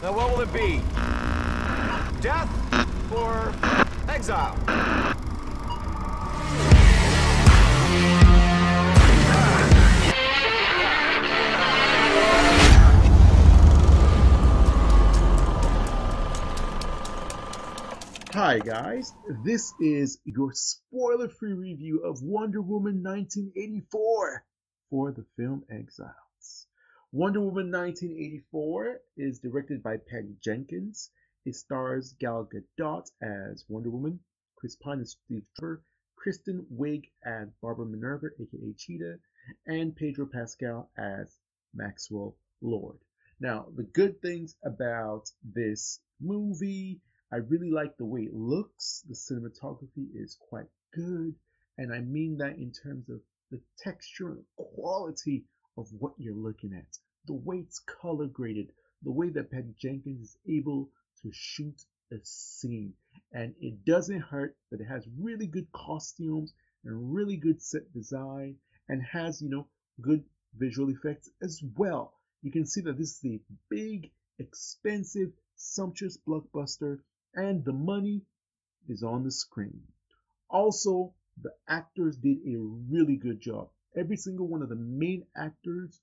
Now what will it be? Death or exile? Hi guys, this is your spoiler-free review of Wonder Woman 1984 for the film Exiles. Wonder Woman 1984 is directed by Patty Jenkins. It stars Gal Gadot as Wonder Woman, Chris Pine as Steve Trevor, Kristen Wiig as Barbara Minerva, aka Cheetah, and Pedro Pascal as Maxwell Lord. Now, the good things about this movie I really like the way it looks. The cinematography is quite good. And I mean that in terms of the texture and quality of what you're looking at. The way it's color graded, the way that Patty Jenkins is able to shoot a scene. And it doesn't hurt that it has really good costumes and really good set design and has, you know, good visual effects as well. You can see that this is a big, expensive, sumptuous blockbuster and the money is on the screen. Also, the actors did a really good job. Every single one of the main actors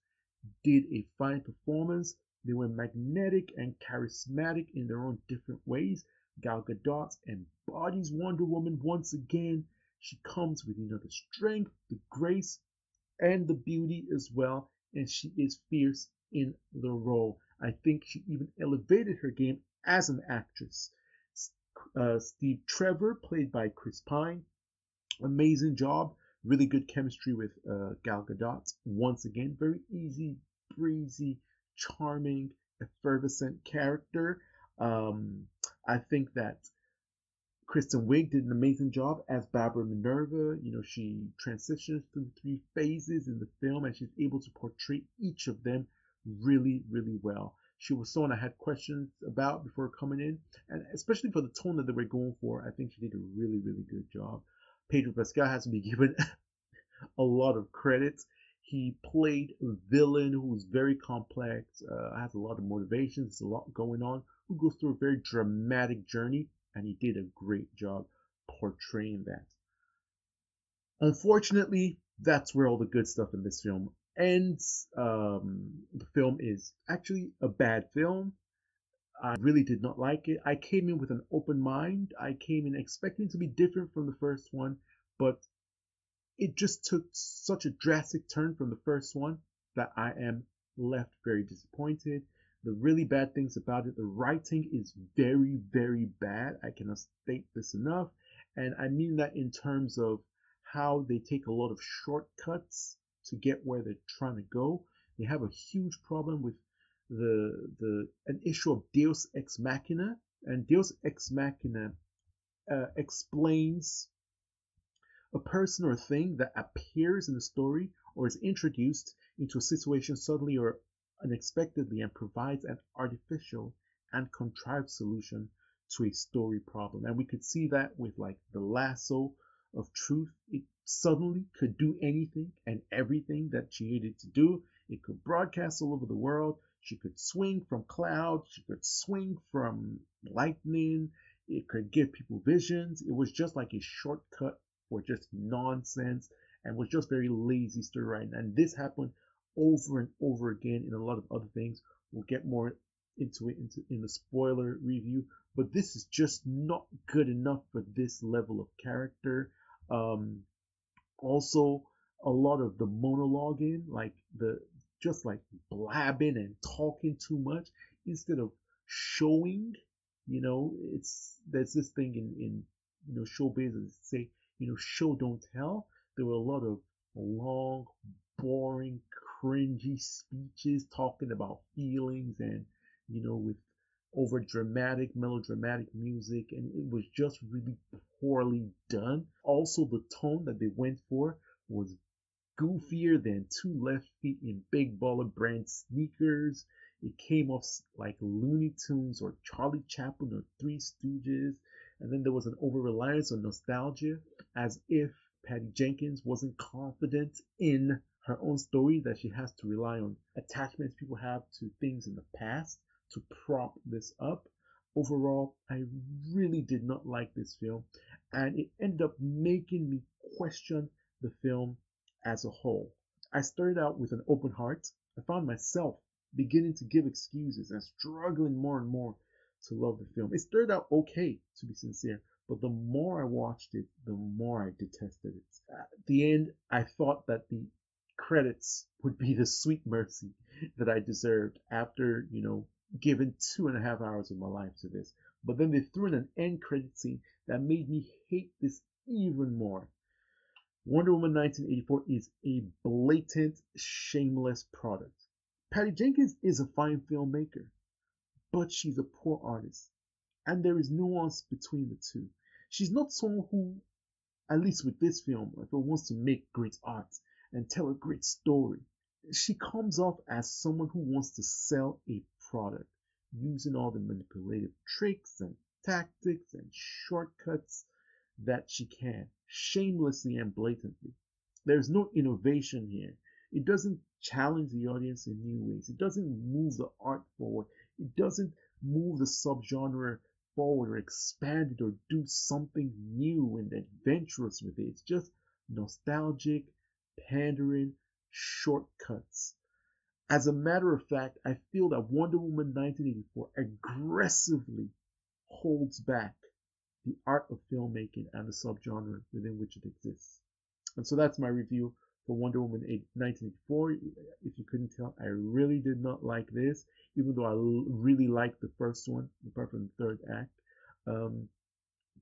did a fine performance. They were magnetic and charismatic in their own different ways. Gal Gadot embodies Wonder Woman once again. She comes with you know the strength, the grace, and the beauty as well, and she is fierce in the role. I think she even elevated her game as an actress. Uh, Steve Trevor, played by Chris Pine, amazing job. Really good chemistry with uh, Gal Gadot. Once again, very easy, breezy, charming, effervescent character. Um, I think that Kristen Wiig did an amazing job as Barbara Minerva. You know, she transitions through three phases in the film and she's able to portray each of them really, really well. She was someone I had questions about before coming in, and especially for the tone that they were going for, I think she did a really, really good job. Pedro Pascal has to be given a lot of credit. He played a villain who's very complex, uh, has a lot of motivations, a lot going on, who goes through a very dramatic journey, and he did a great job portraying that. Unfortunately, that's where all the good stuff in this film ends. Um, the film is actually a bad film. I really did not like it. I came in with an open mind. I came in expecting to be different from the first one, but it just took such a drastic turn from the first one that I am left very disappointed. The really bad things about it, the writing is very, very bad. I cannot state this enough. And I mean that in terms of how they take a lot of shortcuts to get where they're trying to go. They have a huge problem with the the an issue of Deus ex machina, and Deus ex machina uh, explains a person or thing that appears in the story or is introduced into a situation suddenly or unexpectedly and provides an artificial and contrived solution to a story problem. And we could see that with like the lasso of truth. It suddenly could do anything and everything that she needed to do. It could broadcast all over the world. She could swing from clouds. She could swing from lightning. It could give people visions. It was just like a shortcut for just nonsense and was just very lazy story writing. And this happened over and over again in a lot of other things. We'll get more into it into, in the spoiler review, but this is just not good enough for this level of character. Um, also, a lot of the monologuing, like the just like blabbing and talking too much instead of showing. You know, it's there's this thing in in you know showbiz that say you know show don't tell. There were a lot of long, boring, cringy speeches talking about feelings and you know with over dramatic, melodramatic music, and it was just really poorly done. Also, the tone that they went for was goofier than two left feet in big baller brand sneakers. It came off like Looney Tunes or Charlie Chaplin or Three Stooges. And then there was an over reliance on nostalgia, as if Patty Jenkins wasn't confident in her own story that she has to rely on attachments people have to things in the past to prop this up. Overall, I really did not like this film, and it ended up making me question the film as a whole. I started out with an open heart. I found myself beginning to give excuses and struggling more and more to love the film. It started out okay, to be sincere, but the more I watched it, the more I detested it. At the end, I thought that the credits would be the sweet mercy that I deserved after, you know, giving two and a half hours of my life to this. But then they threw in an end credit scene that made me hate this even more. Wonder Woman 1984 is a blatant, shameless product. Patty Jenkins is a fine filmmaker, but she's a poor artist. And there is nuance between the two. She's not someone who, at least with this film, if it wants to make great art and tell a great story, she comes off as someone who wants to sell a product using all the manipulative tricks and tactics and shortcuts that she can, shamelessly and blatantly. There's no innovation here. It doesn't challenge the audience in new ways. It doesn't move the art forward. It doesn't move the subgenre forward or expand it or do something new and adventurous with it. It's just nostalgic, pandering, shortcuts. As a matter of fact, I feel that Wonder Woman 1984 aggressively holds back the art of filmmaking and the subgenre within which it exists. And so that's my review for Wonder Woman 1984. If you couldn't tell, I really did not like this, even though I really liked the first one, apart from the third act. Um,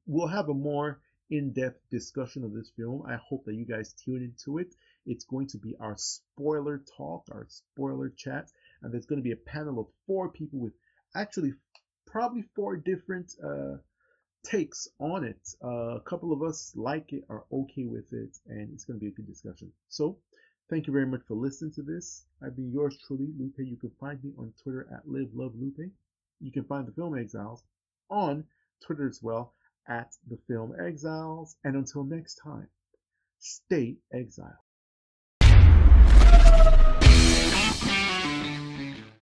we'll have a more in-depth discussion of this film. I hope that you guys tune into it. It's going to be our spoiler talk, our spoiler chat, and there's going to be a panel of four people with actually probably four different uh, takes on it. Uh, a couple of us like it, are okay with it, and it's going to be a good discussion. So, thank you very much for listening to this. I've been yours truly, Lupe. You can find me on Twitter at Live Love Lupe. You can find the Film Exiles on Twitter as well at the Film Exiles. And until next time, stay exiled.